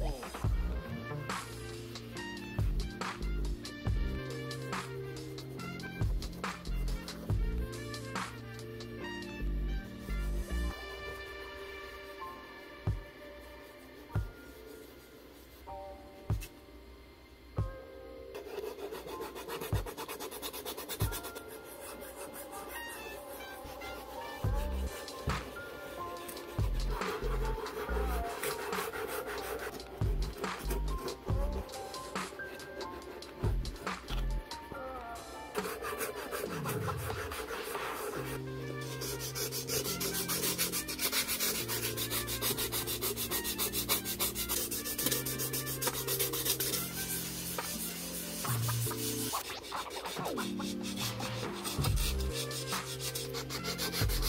Whoa. Thank you.